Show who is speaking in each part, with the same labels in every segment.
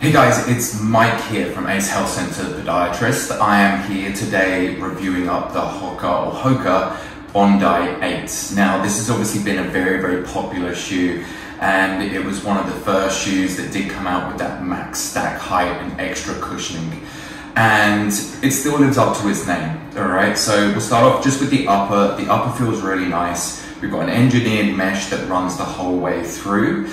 Speaker 1: Hey guys, it's Mike here from Ace Health Center Podiatrist. I am here today reviewing up the Hoka or Hoka Bondi 8. Now, this has obviously been a very, very popular shoe and it was one of the first shoes that did come out with that max stack height and extra cushioning. And it still lives up to its name, all right? So we'll start off just with the upper. The upper feels really nice. We've got an engineered mesh that runs the whole way through.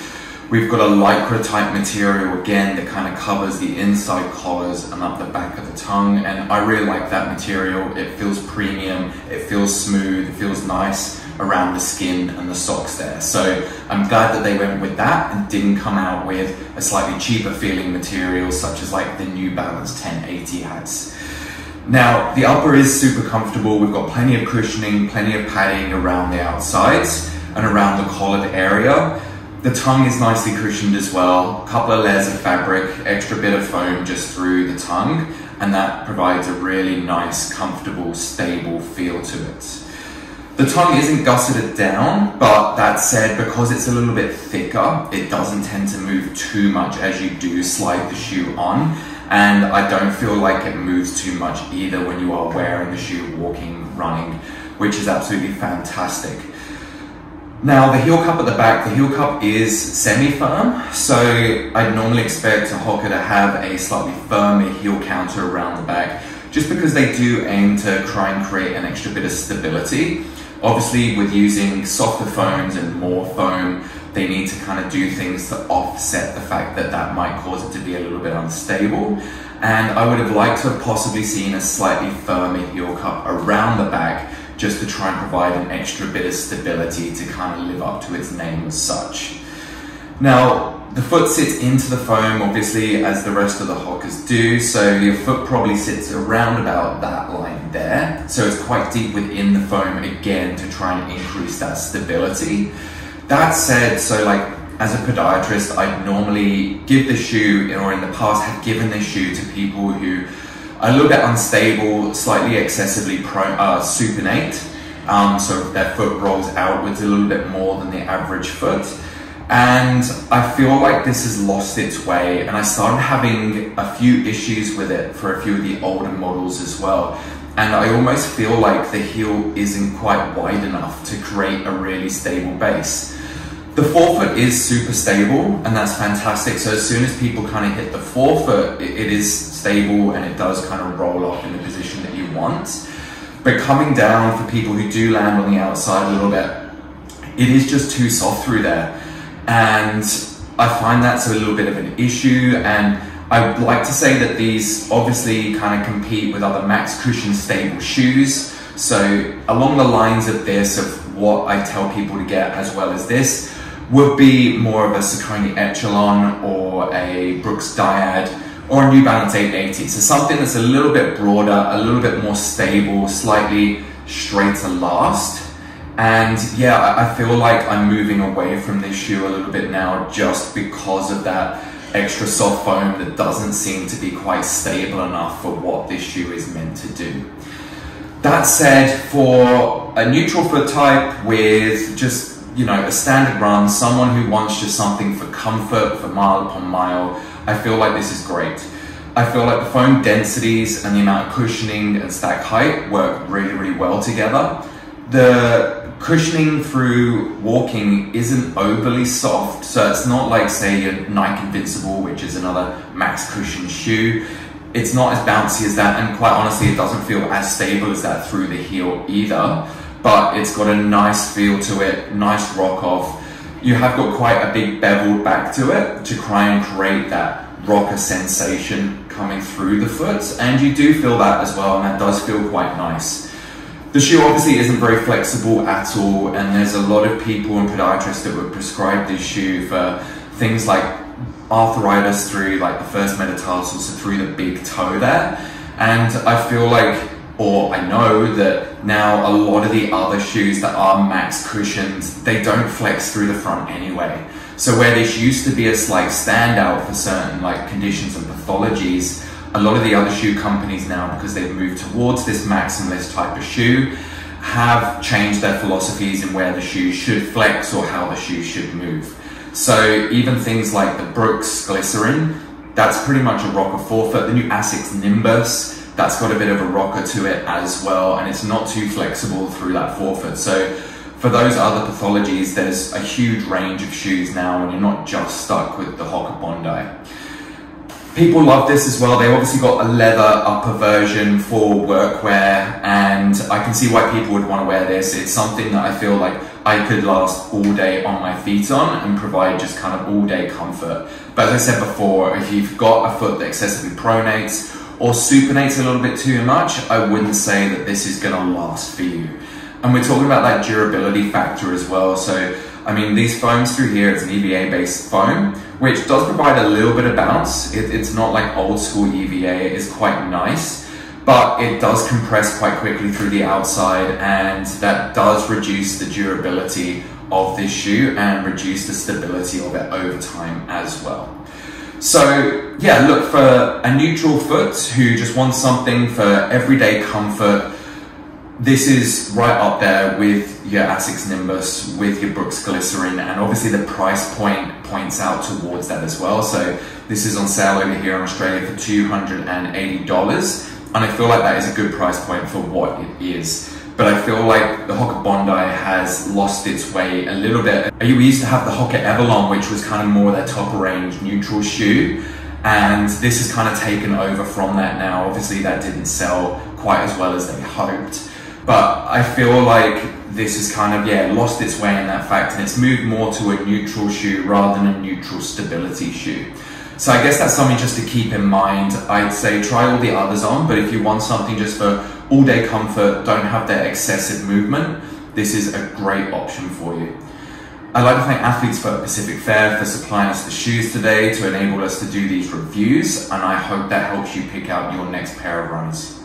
Speaker 1: We've got a lycra type material again that kind of covers the inside collars and up the back of the tongue and I really like that material. It feels premium, it feels smooth, it feels nice around the skin and the socks there. So I'm glad that they went with that and didn't come out with a slightly cheaper feeling material such as like the New Balance 1080 has. Now, the upper is super comfortable. We've got plenty of cushioning, plenty of padding around the outsides and around the collared area. The tongue is nicely cushioned as well, a couple of layers of fabric, extra bit of foam just through the tongue, and that provides a really nice, comfortable, stable feel to it. The tongue isn't gusseted down, but that said, because it's a little bit thicker, it doesn't tend to move too much as you do slide the shoe on, and I don't feel like it moves too much either when you are wearing the shoe, walking, running, which is absolutely fantastic. Now the heel cup at the back, the heel cup is semi-firm, so I'd normally expect a Hoka to have a slightly firmer heel counter around the back, just because they do aim to try and create an extra bit of stability. Obviously with using softer foams and more foam, they need to kind of do things to offset the fact that that might cause it to be a little bit unstable. And I would have liked to have possibly seen a slightly firmer heel cup around the back just to try and provide an extra bit of stability to kind of live up to its name as such. Now, the foot sits into the foam, obviously, as the rest of the Hokas do, so your foot probably sits around about that line there. So it's quite deep within the foam, again, to try and increase that stability. That said, so like, as a podiatrist, I'd normally give the shoe, or in the past have given this shoe to people who a little bit unstable, slightly excessively prone, uh, supinate. Um, so their foot rolls outwards a little bit more than the average foot. And I feel like this has lost its way and I started having a few issues with it for a few of the older models as well. And I almost feel like the heel isn't quite wide enough to create a really stable base. The forefoot is super stable and that's fantastic. So as soon as people kind of hit the forefoot, it, is stable and it does kind of roll off in the position that you want. But coming down for people who do land on the outside a little bit, it is just too soft through there. And I find that's a little bit of an issue and I would like to say that these obviously kind of compete with other max cushion stable shoes. So along the lines of this, of what I tell people to get as well as this, would be more of a Saucony Echelon or a Brooks Dyad or a New Balance 880. So something that's a little bit broader, a little bit more stable, slightly straighter last. And yeah, I feel like I'm moving away from this shoe a little bit now just because of that extra soft foam that doesn't seem to be quite stable enough for what this shoe is meant to do. That said, for a neutral foot type with just you know, a standard run, someone who wants just something for comfort, for mile upon mile, I feel like this is great. I feel like the foam densities and the amount of cushioning and stack height work really, really well together. The cushioning through walking isn't overly soft, so it's not like, say, your Nike Invincible, which is another max cushion shoe. It's not as bouncy as that, and quite honestly, it doesn't feel as stable as that through the heel either but it's got a nice feel to it, nice rock off. You have got quite a big beveled back to it to try and create that rocker sensation coming through the foot, and you do feel that as well, and that does feel quite nice. The shoe obviously isn't very flexible at all, and there's a lot of people and podiatrists that would prescribe this shoe for things like arthritis through like the first metatarsal, so through the big toe there. And I feel like or I know that now a lot of the other shoes that are max cushioned, they don't flex through the front anyway. So where this used to be a slight standout for certain like conditions and pathologies, a lot of the other shoe companies now, because they've moved towards this maximalist type of shoe, have changed their philosophies in where the shoe should flex or how the shoe should move. So even things like the Brooks Glycerin, that's pretty much a rocker forefoot. The new Asics Nimbus, that's got a bit of a rocker to it as well, and it's not too flexible through that forefoot. So for those other pathologies, there's a huge range of shoes now, and you're not just stuck with the Hoka Bondi. People love this as well. They've obviously got a leather upper version for workwear, and I can see why people would want to wear this. It's something that I feel like I could last all day on my feet on and provide just kind of all day comfort. But as I said before, if you've got a foot that excessively pronates or supinates a little bit too much, I wouldn't say that this is gonna last for you. And we're talking about that durability factor as well. So, I mean, these foams through here, it's an EVA based foam, which does provide a little bit of bounce. It, it's not like old school EVA, it is quite nice but it does compress quite quickly through the outside and that does reduce the durability of this shoe and reduce the stability of it over time as well. So yeah, look for a neutral foot who just wants something for everyday comfort. This is right up there with your Asics Nimbus, with your Brooks Glycerin, and obviously the price point points out towards that as well. So this is on sale over here in Australia for $280 and I feel like that is a good price point for what it is. But I feel like the Hoka Bondi has lost its way a little bit. We used to have the Hoka Avalon, which was kind of more that top range neutral shoe. And this has kind of taken over from that now. Obviously that didn't sell quite as well as they hoped. But I feel like this has kind of, yeah, lost its way in that fact and it's moved more to a neutral shoe rather than a neutral stability shoe. So I guess that's something just to keep in mind. I'd say try all the others on, but if you want something just for all day comfort, don't have that excessive movement, this is a great option for you. I'd like to thank Athletes Foot Pacific Fair for supplying us the shoes today to enable us to do these reviews, and I hope that helps you pick out your next pair of runners.